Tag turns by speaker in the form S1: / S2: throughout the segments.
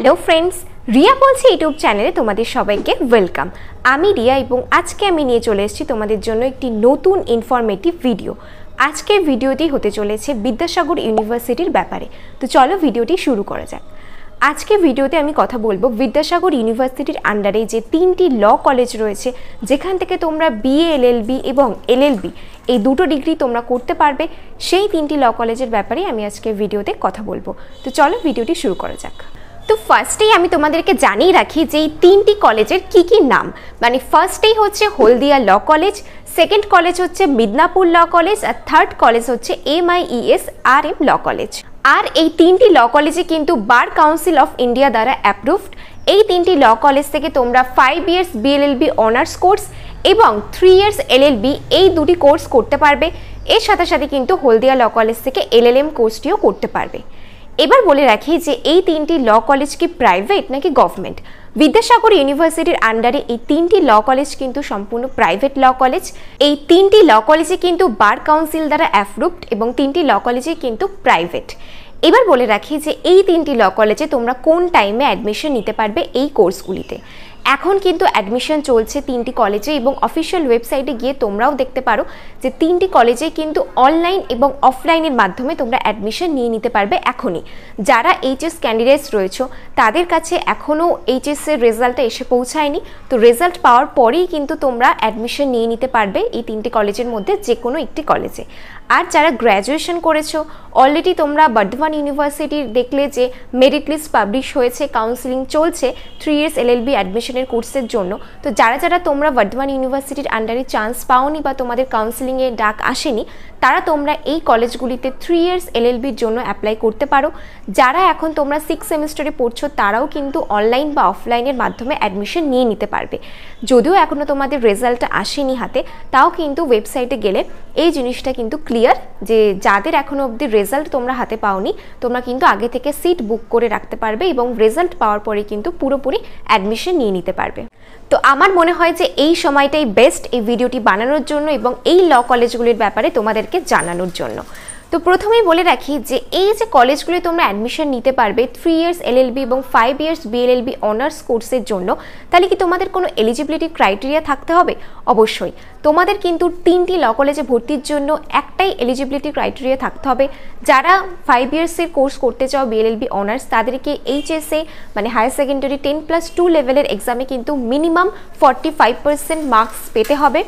S1: Hello friends, Riya বলছি YouTube চ্যানেলে তোমাদের সবাইকে ওয়েলকাম। আমি রিয়া এবং আজকে আমি নিয়ে চলে এসেছি তোমাদের জন্য একটি নতুন ইনফরমেটিভ ভিডিও আজকের ভিডিওটি হতে চলেছে বিদ্যাসাগর ইউনিভার্সিটির ব্যাপারে। তো চলো ভিডিওটি শুরু করা যাক। আজকে ভিডিওতে আমি কথা বলব বিদ্যাসাগর ইউনিভার্সিটির আন্ডারে যে তিনটি ল কলেজ রয়েছে, যেখান থেকে তোমরা বিএ এলএলবি এবং এলএলবি এই দুটো ডিগ্রি তোমরা করতে পারবে, সেই তিনটি ল কলেজের ব্যাপারে আমি আজকে ভিডিওতে কথা বলব। তো চলো ভিডিওটি শুরু করা যাক। তো ফার্স্টেই আমি তোমাদেরকে জানিয়ে রাখি যে এই তিনটি কলেজের কি কি নাম। মানে ফার্স্টেই হচ্ছে Haldia law college second college হচ্ছে মিদনাপুর ল কলেজ, আর থার্ড কলেজ হচ্ছে M I E S R M law college. আর এই তিনটি ল কলেজে কিন্তু বার কাউন্সিল অফ ইন্ডিয়া দ্বারা অ্যাপ্রুভড এই তিনটি ল কলেজ থেকে তোমরা five years BLLB honours course এবং থ্রি ইয়ার্স এলএলবি এই দুটি কোর্স করতে পারবে। এর সাথে সাথে কিন্তু হলদিয়া ল কলেজ থেকে এলএলএম কোর্সটিও করতে পারবে। এবার বলে রাখি যে এই তিনটি ল কলেজ কি প্রাইভেট নাকি গভর্নমেন্ট বিদ্যাসাগর ইউনিভার্সিটির আন্ডারে এই তিনটি ল কলেজ কিন্তু সম্পূর্ণ প্রাইভেট ল কলেজ। এই তিনটি ল কলেজে কিন্তু বার কাউন্সিল দ্বারা অ্যাপ্রুভড এবং তিনটি ল কলেজে কিন্তু প্রাইভেট এবার বলে রাখি যে এই তিনটি ল কলেজে তোমরা কোন টাইমে অ্যাডমিশন নিতে পারবে এই কোর্সগুলিতে এখন কিন্তু অ্যাডমিশন চলছে তিনটি কলেজে এবং অফিসিয়াল ওয়েবসাইটে গিয়ে তোমরাও দেখতে পারো যে তিনটি কলেজে কিন্তু অনলাইন এবং অফলাইনের মাধ্যমে তোমরা অ্যাডমিশন নিয়ে নিতে পারবে এখনই। যারা এইচএস ক্যান্ডিডেটস রয়েছে, তাদের কাছে এখনও এইচএসের রেজাল্টটা এসে পৌঁছায়নি। তো রেজাল্ট পাওয়ার পরেই কিন্তু তোমরা অ্যাডমিশন নিয়ে নিতে পারবে এই তিনটি কলেজের মধ্যে যে কোনো একটি কলেজে আর যারা গ্র্যাজুয়েশন করেছ অলরেডি তোমরা বর্ধমান ইউনিভার্সিটির দেখলে যে মেরিট লিস্ট পাবলিশ হয়েছে কাউন্সিলিং চলছে থ্রি ইয়ার্স এলএলবি অ্যাডমিশনের কোর্সের জন্য। তো যারা যারা তোমরা বর্ধমান ইউনিভার্সিটির আন্ডারে চান্স পাওনি বা তোমাদের কাউন্সিলিংয়ে ডাক আসেনি তারা তোমরা এই কলেজগুলিতে থ্রি ইয়ার্স এলএলবির জন্য অ্যাপ্লাই করতে পারো। যারা এখন তোমরা সিক্স সেমিস্টারে পড়ছো, তারাও কিন্তু অনলাইন বা অফলাইনের মাধ্যমে অ্যাডমিশন নিয়ে নিতে পারবে। যদিও এখনও তোমাদের রেজাল্টটা আসেনি হাতে, তাও কিন্তু ওয়েবসাইটে গেলে এই জিনিসটা কিন্তু ক্লিয়ার যে যাদের এখনও অবধি রেজাল্ট তোমরা হাতে পাওনি, তোমরা কিন্তু আগে থেকে সিট বুক করে রাখতে পারবে এবং রেজাল্ট পাওয়ার পরে কিন্তু পুরোপুরি অ্যাডমিশন নিয়ে নিতে পারবে। তো আমার মনে হয় যে এই সময়টাই বেস্ট এই ভিডিওটি বানানোর জন্য এবং এই ল কলেজগুলির ব্যাপারে তোমাদেরকে জানানোর জন্য। তো প্রথমেই বলে রাখি যে, এই যে কলেজগুলি তোমরা অ্যাডমিশন নিতে পারবে থ্রি ইয়ার্স এলএলবি এবং ফাইভ ইয়ার্স বিএলএলবি অনার্স কোর্সের জন্য, তাহলে কি তোমাদের কোনো এলিজিবিলিটি ক্রাইটেরিয়া থাকতে হবে? অবশ্যই। তোমাদের কিন্তু তিনটি ল কলেজে ভর্তির জন্য একটাই এলিজিবিলিটি ক্রাইটেরিয়া থাকতে হবে। যারা ফাইভ ইয়ার্সের কোর্স করতে চাও বিএলএলবি অনার্স তাদেরকে এইচএসএ মানে higher secondary ten plus two লেভেলের এক্সামে কিন্তু minimum forty five percent marks পেতে হবে।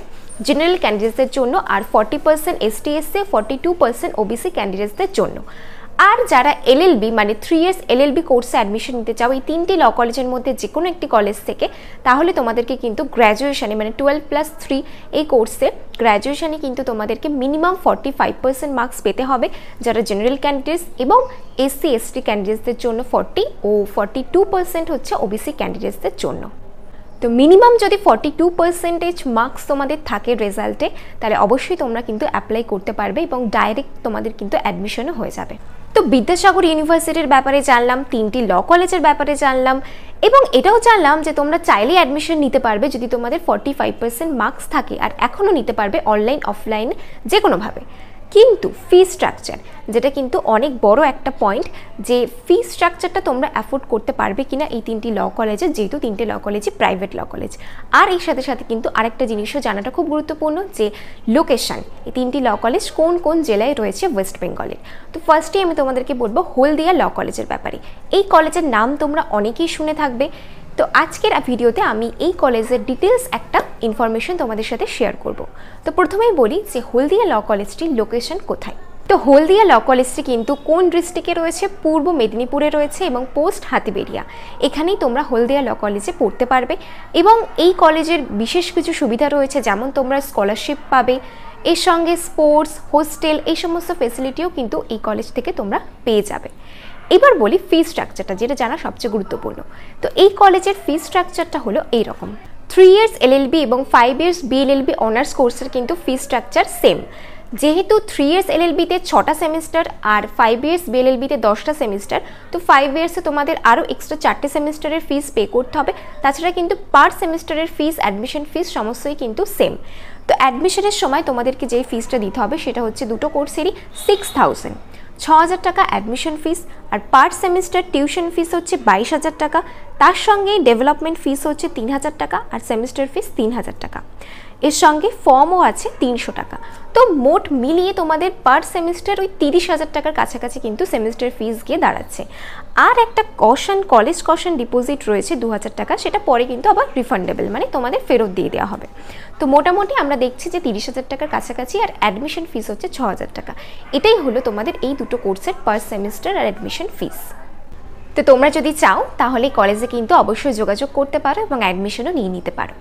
S1: জেনারেল ক্যান্ডিডেটসদের জন্য আর forty percent ST SC forty two percent OBC ক্যান্ডিডেটসদের জন্য। আর যারা এলএলবি মানে থ্রি ইয়ার্স এলএলবি কোর্সে অ্যাডমিশন নিতে চাও, এই তিনটি ল কলেজের মধ্যে যে কোনো একটি কলেজ থেকে, তাহলে তোমাদেরকে কিন্তু গ্র্যাজুয়েশানে মানে টুয়েলভ প্লাস থ্রি এই কোর্সে গ্র্যাজুয়েশানে কিন্তু তোমাদেরকে minimum forty five percent marks পেতে হবে যারা জেনারেল ক্যান্ডিডেটস এবং এসসি এসটি ক্যান্ডিডেটসদের জন্য ফর্টি ও ফর্টি টু পার্সেন্ট হচ্ছে ওবিসি ক্যান্ডিডেটসদের জন্য। তো মিনিমাম যদি ফর্টি টু পার্সেন্টেজ মার্কস তোমাদের থাকে রেজাল্টে তাহলে অবশ্যই তোমরা কিন্তু অ্যাপ্লাই করতে পারবে এবং ডাইরেক্ট তোমাদের কিন্তু অ্যাডমিশনও হয়ে যাবে। তো বিদ্যাসাগর ইউনিভার্সিটির ব্যাপারে জানলাম, তিনটি ল কলেজের ব্যাপারে জানলাম এবং এটাও জানলাম যে তোমরা চাইলেই অ্যাডমিশন নিতে পারবে যদি তোমাদের ফর্টি ফাইভ পার্সেন্ট মার্কস থাকে আর এখনও নিতে পারবে অনলাইন অফলাইন যে কোনোভাবে কিন্তু ফি স্ট্রাকচার যেটা কিন্তু অনেক বড় একটা পয়েন্ট যে ফি স্ট্রাকচারটা তোমরা অ্যাফোর্ড করতে পারবে কিনা এই তিনটি ল কলেজে যেহেতু তিনটে ল কলেজই প্রাইভেট ল কলেজ আর এর সাথে সাথে কিন্তু আরেকটা জিনিসও জানাটা খুব গুরুত্বপূর্ণ, যে লোকেশান এই তিনটি ল কলেজ কোন কোন জেলায় রয়েছে ওয়েস্ট বেঙ্গলে তো ফার্স্টে আমি তোমাদেরকে বলব হলদিয়া ল কলেজের ব্যাপারে। এই কলেজের নাম তোমরা অনেকেই শুনে থাকবে। তো আজকের ভিডিওতে আমি এই কলেজের ডিটেলস একটা ইনফরমেশন তোমাদের সাথে শেয়ার করব। তো প্রথমেই বলি যে হলদিয়া ল কলেজটির লোকেশন কোথায়? তো হলদিয়া ল কলেজটি কিন্তু কোন ডিস্ট্রিক্টে রয়েছে? পূর্ব মেদিনীপুরে রয়েছে এবং পোস্ট হাতিবেরিয়া এখানেই তোমরা হলদিয়া ল কলেজে পড়তে পারবে এবং এই কলেজের বিশেষ কিছু সুবিধা রয়েছে, যেমন তোমরা স্কলারশিপ পাবে, এর সঙ্গে স্পোর্টস হোস্টেল এই সমস্ত ফেসিলিটিও কিন্তু এই কলেজ থেকে তোমরা পেয়ে যাবে। এবার বলি ফি স্ট্রাকচারটা যেটা জানা সবচেয়ে গুরুত্বপূর্ণ। তো এই কলেজের ফি স্ট্রাকচারটা হলো এইরকম। থ্রি ইয়ার্স এলএলবি এবং ফাইভ ইয়ার্স বিএলএলবি অনার্স কোর্সের কিন্তু ফি স্ট্রাকচার সেম যেহেতু থ্রি ইয়ার্স এলএলবিতে ছটা সেমিস্টার আর ফাইভ ইয়ার্স বিএলএলবিতে দশটা সেমিস্টার তো ফাইভ ইয়ার্সে তোমাদের আরও এক্সট্রা চারটে সেমিস্টারের ফিস পে করতে হবে। তাছাড়া কিন্তু পার সেমিস্টারের ফিস অ্যাডমিশন ফিস সমস্তই কিন্তু সেম তো অ্যাডমিশনের সময় তোমাদেরকে যেই ফিসটা দিতে হবে, সেটা হচ্ছে দুটো কোর্সেরই সিক্স থাউজেন্ড ছ হাজার টাকা অ্যাডমিশন ফিস আর পার সেমিস্টার টিউশন ফিস হচ্ছে বাইশ হাজার টাকা। তার সঙ্গে ডেভেলপমেন্ট ফিস হচ্ছে তিন হাজার টাকা আর সেমিস্টার ফিস তিন হাজার টাকা। এর সঙ্গে ফর্মও আছে তিনশো টাকা। তো মোট মিলিয়ে তোমাদের পার সেমিস্টার ওই তিরিশ হাজার টাকার কাছাকাছি কিন্তু সেমিস্টার ফিস গিয়ে দাঁড়াচ্ছে। আর একটা কশন কলেজ কশন ডিপোজিট রয়েছে দু হাজার টাকা, সেটা পরে কিন্তু আবার রিফান্ডেবল মানে তোমাদের ফেরত দিয়ে দেওয়া হবে। তো মোটামুটি আমরা দেখছি যে তিরিশ হাজার টাকার কাছাকাছি আর অ্যাডমিশন ফিস হচ্ছে ছ হাজার টাকা। এটাই হলো তোমাদের এই দুটো কোর্সের পার সেমিস্টার আর অ্যাডমিশন ফিস তো তোমরা যদি চাও, তাহলে কলেজে কিন্তু অবশ্যই যোগাযোগ করতে পারো এবং অ্যাডমিশনও নিয়ে নিতে পারো।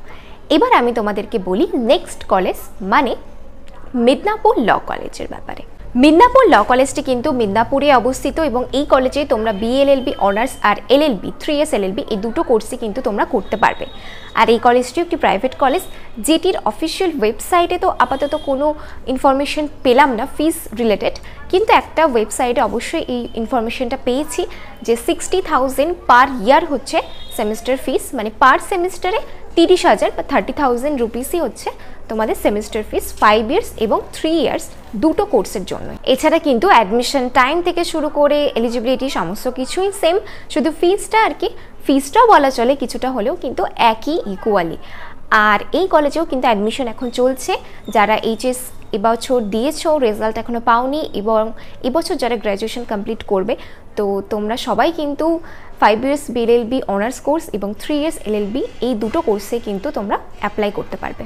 S1: এবার আমি তোমাদেরকে বলি নেক্সট কলেজ মানে মিদনাপুর ল কলেজের ব্যাপারে। মিদনাপুর ল কলেজটি কিন্তু মিদনাপুরে অবস্থিত এবং এই কলেজে তোমরা বিএলএলবি অনার্স আর এলএলবি থ্রি এস এলএলবি এই দুটো কোর্সই কিন্তু তোমরা করতে পারবে। আর এই কলেজটি একটি প্রাইভেট কলেজ যেটির অফিসিয়াল ওয়েবসাইটে তো আপাতত কোনো ইনফরমেশন পেলাম না ফিস রিলেটেড কিন্তু একটা ওয়েবসাইটে অবশ্যই এই ইনফরমেশনটা পেয়েছি যে সিক্সটি থাউজেন্ড পার ইয়ার হচ্ছে সেমিস্টার ফিস মানে পার সেমিস্টারে তিরিশ হাজার বা থার্টি থাউজেন্ড রুপিসই হচ্ছে তোমাদের সেমিস্টার ফিস ফাইভ ইয়ার্স এবং থ্রি ইয়ার্স দুটো কোর্সের জন্য। এছাড়া কিন্তু অ্যাডমিশন টাইম থেকে শুরু করে এলিজিবিলিটি সমস্ত কিছুই সেম শুধু ফিজটা আর কি ফিজটাও বলা চলে, কিছুটা হলেও কিন্তু একই ইকুয়ালি আর এই কলেজেও কিন্তু অ্যাডমিশন এখন চলছে। যারা এইচএস এবছর দিয়েছ রেজাল্ট এখনও পাওনি এবং এবছর যারা গ্র্যাজুয়েশন কমপ্লিট করবে তো তোমরা সবাই কিন্তু five years BLLB honours course এবং থ্রি ইয়ার্স এলএলবি এই দুটো কোর্সে কিন্তু তোমরা অ্যাপ্লাই করতে পারবে।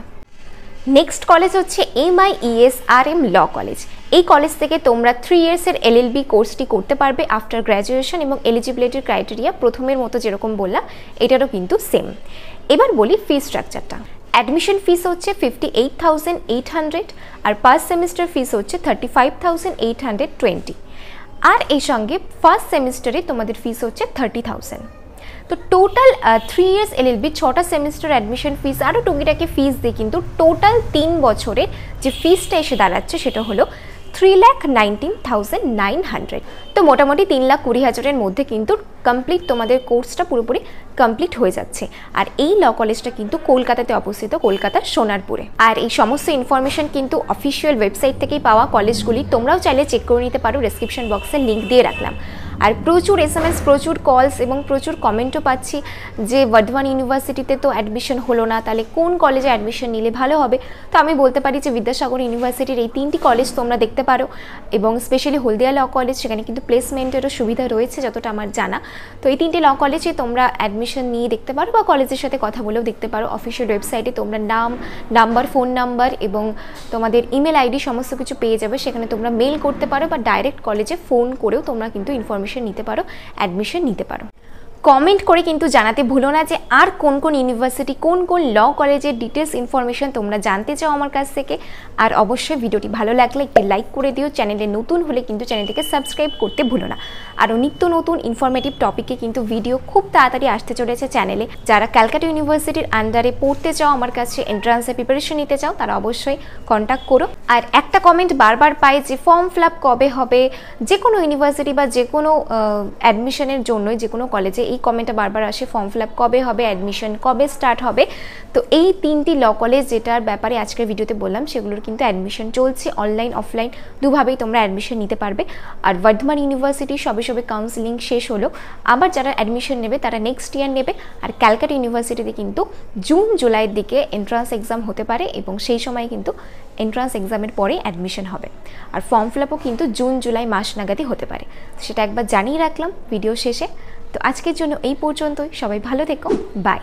S1: নেক্সট কলেজ হচ্ছে M I E S R M law college এই কলেজ থেকে তোমরা থ্রি ইয়ার্সের এলএলবি কোর্সটি করতে পারবে আফটার গ্র্যাজুয়েশন এবং এলিজিবিলিটির ক্রাইটেরিয়া প্রথমের মতো যেরকম বললাম, এটারও কিন্তু সেম এবার বলি ফি স্ট্রাকচারটা অ্যাডমিশন ফিস হচ্ছে fifty eight thousand eight hundred আর পার সেমিস্টার ফিস হচ্ছে thirty five thousand eight hundred twenty আর এই সঙ্গে ফার্স্ট সেমিস্টারে তোমাদের ফিস হচ্ছে থার্টি থাউজেন্ড তো total three years L L B ছটা সেমিস্টার অ্যাডমিশন ফিস আরও টুকিটাকি ফিস দিয়ে কিন্তু টোটাল তিন বছরের যে ফিসটা এসে দাঁড়াচ্ছে সেটা হলো three lakh nineteen thousand nine hundred তো মোটামুটি তিন লাখ কুড়ি হাজারের মধ্যে কিন্তু কমপ্লিট তোমাদের কোর্সটা পুরোপুরি কমপ্লিট হয়ে যাচ্ছে। আর এই ল কলেজটা কিন্তু কলকাতাতে অবস্থিত কলকাতার সোনারপুরে। আর এই সমস্ত ইনফরমেশন কিন্তু অফিসিয়াল ওয়েবসাইট থেকেই পাওয়া কলেজগুলি তোমরাও চাইলে চেক করে নিতে পারো ডেসক্রিপশন বক্সে লিঙ্ক দিয়ে রাখলাম। আর প্রচুর এস এম এস প্রচুর কলস এবং প্রচুর কমেন্টও পাচ্ছি যে বর্ধমান ইউনিভার্সিটিতে তো অ্যাডমিশন হলো না, তাহলে কোন কলেজে অ্যাডমিশন নিলে ভালো হবে? তো আমি বলতে পারি যে বিদ্যাসাগর ইউনিভার্সিটির এই তিনটি কলেজ তোমরা দেখতে পারো এবং স্পেশালি হলদিয়া ল কলেজ সেখানে কিন্তু প্লেসমেন্টেরও সুবিধা রয়েছে যতটা আমার জানা। তো এই তিনটি ল কলেজে তোমরা অ্যাডমিশন নিয়ে দেখতে পারো বা কলেজের সাথে কথা বলেও দেখতে পারো। অফিসিয়াল ওয়েবসাইটে তোমরা নাম নাম্বার ফোন নাম্বার এবং তোমাদের ইমেল আইডি সমস্ত কিছু পেয়ে যাবে। সেখানে তোমরা মেল করতে পারো বা ডাইরেক্ট কলেজে ফোন করেও তোমরা কিন্তু ইনফরমেশন নিতে পারো অ্যাডমিশন নিতে পারো। কমেন্ট করে কিন্তু জানাতে ভুলো না যে আর কোন কোন ইউনিভার্সিটি কোন কোন ল কলেজের ডিটেলস ইনফরমেশন তোমরা জানতে চাও আমার কাছ থেকে। আর অবশ্যই ভিডিওটি ভালো লাগলে একটি লাইক করে দিও। চ্যানেলে নতুন হলে কিন্তু চ্যানেলটিকে সাবস্ক্রাইব করতে ভুলো না। আরও নিত্য নতুন ইনফরমেটিভ টপিকে কিন্তু ভিডিও খুব তাড়াতাড়ি আসতে চলেছে চ্যানেলে যারা ক্যালকাটা ইউনিভার্সিটির আন্ডারে পড়তে চাও, আমার কাছে এন্ট্রান্সে প্রিপারেশন নিতে চাও, তারা অবশ্যই কন্ট্যাক্ট করো। আর একটা কমেন্ট বারবার পাই যে ফর্ম ফিল কবে হবে? যে কোনো ইউনিভার্সিটি বা যে কোনো অ্যাডমিশনের জন্যই, যে কোনো কলেজে এই কমেন্টটা বারবার আসে ফর্ম ফিল কবে হবে অ্যাডমিশন কবে স্টার্ট হবে? তো এই তিনটি ল কলেজ যেটার ব্যাপারে আজকের ভিডিওতে বললাম, সেগুলোর কিন্তু অ্যাডমিশন চলছে অনলাইন অফলাইন দুভাবেই তোমরা অ্যাডমিশন নিতে পারবে। আর বর্ধমান ইউনিভার্সিটি সবে কাউন্সিলিং শেষ হলো। আবার যারা অ্যাডমিশন নেবে, তারা নেক্সট ইয়ার নেবে। আর ক্যালকাটা ইউনিভার্সিটিতে কিন্তু জুন, জুলাইয়ের দিকে এন্ট্রান্স এক্সাম হতে পারে এবং সেই সময় কিন্তু এন্ট্রান্স এক্সামের পরে অ্যাডমিশন হবে। আর ফর্ম ফিল কিন্তু জুন, জুলাই মাস নাগাদই হতে পারে। সেটা একবার জানিয়ে রাখলাম ভিডিও শেষে। তো আজকের জন্য এই পর্যন্তই। সবাই ভালো থেকো। বাই